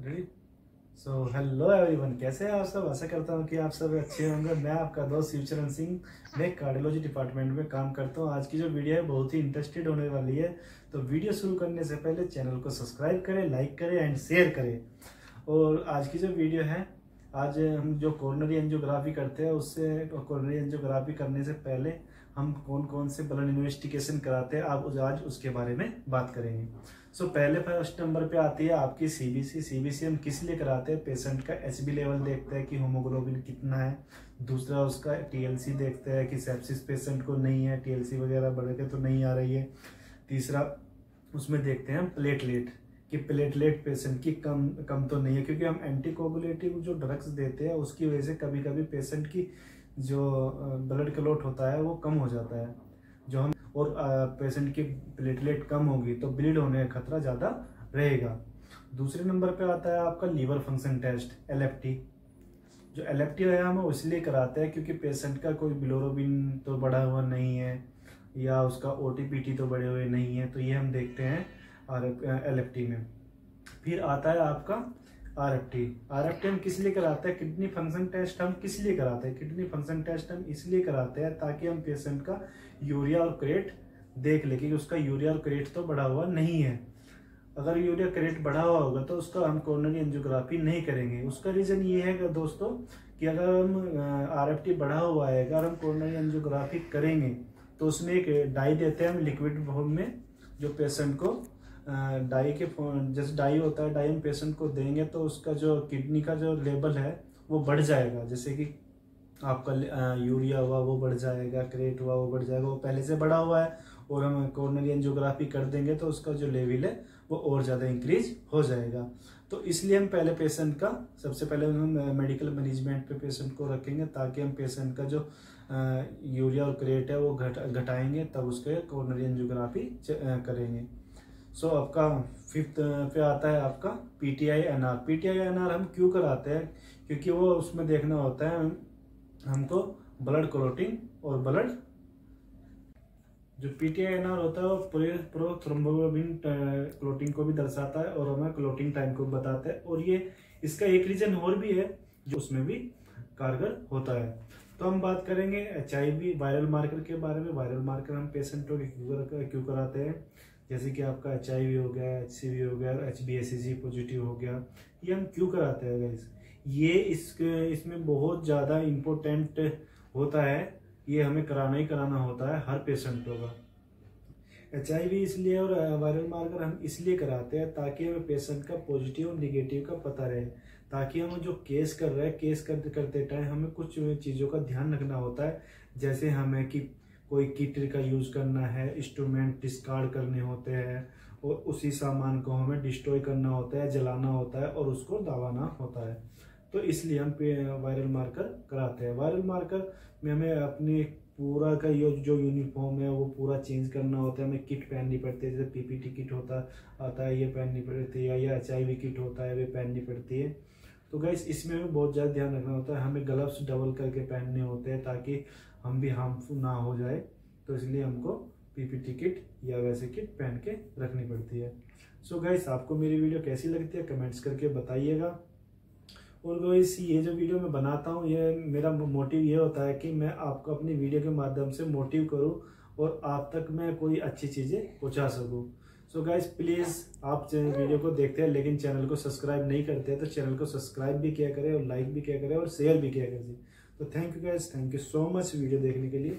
Ready so hello everyone कैसे हैं आप सब? आशा करता हूँ कि आप सब अच्छे होंगे। मैं आपका दोस्त शिवचरण सिंह, मैं कार्डियोलॉजी डिपार्टमेंट में काम करता हूँ। आज की जो वीडियो है, बहुत ही इंटरेस्टेड होने वाली है। तो वीडियो शुरू करने से पहले चैनल को सब्सक्राइब करें लाइक करें एंड शेयर करें। और आज की जो वीडियो है, आज हम जो कॉर्नरी एंजियोग्राफी करते हैं, उससे कॉर्नरी एंजियोग्राफी करने से पहले हम कौन कौन से ब्लड इन्वेस्टिगेशन कराते हैं आप आज उसके बारे में बात करेंगे। सो so, पहले फ़र्स्ट नंबर पे आती है आपकी सीबीसी सीबीसी हम किस लिए कराते हैं? पेशेंट का एच लेवल देखते हैं कि होमोग्लोबिन कितना है। दूसरा उसका टीएलसी देखते हैं कि सेप्सिस पेशेंट को नहीं है टीएलसी वगैरह बढ़ के तो नहीं आ रही है। तीसरा उसमें देखते हैं प्लेटलेट कि प्लेटलेट पेशेंट की कम कम तो नहीं है, क्योंकि हम एंटीकोगुलेटिव जो ड्रग्स देते हैं, उसकी वजह से कभी कभी पेशेंट की जो ब्लड क्लोट होता है, वो कम हो जाता है। जो हम, और पेशेंट की प्लेटलेट कम होगी तो ब्लीड होने का खतरा ज़्यादा रहेगा। दूसरे नंबर पे आता है आपका लीवर फ़ंक्शन टेस्ट एल जो एल है, हम इसलिए कराते हैं क्योंकि पेशेंट का कोई बिलोरोबिन तो बढ़ा हुआ नहीं है, या उसका ओटीपीटी तो बढ़े हुए नहीं है तो ये हम देखते हैं आर एल में। फिर आता है आपका R F T R F T हम किस लिए कराते हैं? किडनी फ़ंक्शन टेस्ट हम किस लिए कराते हैं? किडनी फ़ंक्शन टेस्ट हम इसलिए कराते हैं ताकि हम पेशेंट का यूरिया और क्रेट देख ले कि उसका यूरिया और क्रेट तो बढ़ा हुआ नहीं है। अगर यूरिया क्रेट बढ़ा हुआ होगा तो उसका हम कोरोनरी एंजियोग्राफी नहीं करेंगे। उसका रीज़न ये है कि दोस्तों, कि अगर हम आर एफ़ टी बढ़ा हुआ है, अगर हम कोरोनरी एंजियोग्राफी करेंगे तो उसमें एक डाई देते हैं हम लिक्विड फॉर्म में, जो पेशेंट को डाई के जैसे डाई होता है, डाई हम पेशेंट को देंगे तो उसका जो किडनी का जो लेवल है, वो बढ़ जाएगा। जैसे कि आपका यूरिया हुआ, वो बढ़ जाएगा क्रेट हुआ, वो बढ़ जाएगा, वो पहले से बढ़ा हुआ है और हम कॉर्नरी एंजियोग्राफी कर देंगे तो उसका जो लेवल है, वो और ज़्यादा इंक्रीज हो जाएगा। तो इसलिए हम पहले पेशेंट का, सबसे पहले हम मेडिकल मैनेजमेंट पे पेशेंट को रखेंगे ताकि हम पेशेंट का जो यूरिया और क्रेट है, वो घट, घटाएँगे, तब उसके कॉर्नरी एंजियोग्राफी करेंगे। सो so, आपका फिफ्थ पे आता है आपका P T I N R P T I N R हम क्यों कराते हैं? क्योंकि वो उसमें देखना होता है हमको ब्लड क्लोटिंग और ब्लड जो P T I N R होता है वो पूरे प्रो थ्रोम्बोबिन क्लोटिंग को भी दर्शाता है और हमें क्लोटिंग टाइम को बताता है। और ये इसका एक रीजन और भी है जो उसमें भी कारगर होता है। तो हम बात करेंगे एच वायरल मार्कर के बारे में। वायरल मार्कर हम पेशेंट को क्यों कराते हैं? जैसे कि आपका एचआईवी हो गया एचसीवी हो गया एच बी पॉजिटिव हो गया, ये हम क्यों कराते हैं गाइस ये इस इसमें बहुत ज़्यादा इम्पोर्टेंट होता है, ये हमें कराना ही कराना होता है हर पेशेंटों का एच इसलिए और वायरल मार्कर हम इसलिए कराते हैं ताकि हमें पेशेंट का पॉजिटिव और निगेटिव का पता रहे, ताकि हम जो केस कर रहे हैं केस करते करते टाइम हमें कुछ चीज़ों का ध्यान रखना होता है, जैसे हमें कि कोई किट का यूज़ करना है इंस्ट्रूमेंट डिस्कार्ड करने होते हैं, और उसी सामान को हमें डिस्ट्रॉय करना होता है, जलाना होता है और उसको दबाना होता है। तो इसलिए हम वायरल मार्कर कराते हैं। वायरल मार्कर में हमें अपने पूरा का ये, जो यूनिफॉर्म है, वो पूरा चेंज करना होता है। हमें किट पहननी पड़ती है, जैसे पीपीटी किट होता, आता है, ये पहननी पड़ती है, या एचआईवी किट होता है, वे पहननी पड़ती है। तो गैस इसमें हमें बहुत ज़्यादा ध्यान रखना होता है। हमें ग्लव्स डबल करके पहनने होते हैं ताकि हम भी हार्मफुल ना हो जाए तो इसलिए हमको पीपीटी किट या वैसे किट पहन के रखनी पड़ती है। सो so गाइस आपको मेरी वीडियो कैसी लगती है कमेंट्स करके बताइएगा। और गाइस ये जो वीडियो मैं बनाता हूँ, ये मेरा मोटिव ये होता है कि मैं आपको अपनी वीडियो के माध्यम से मोटिव करूँ और आप तक मैं कोई अच्छी चीज़ें पहुँचा सकूँ। सो गाइज़ प्लीज़ आप वीडियो को देखते हैं, लेकिन चैनल को सब्सक्राइब नहीं करते तो चैनल को सब्सक्राइब भी किया करें और लाइक भी किया करें और शेयर भी किया करें। तो thank you guys thank you so much video देखने के लिए।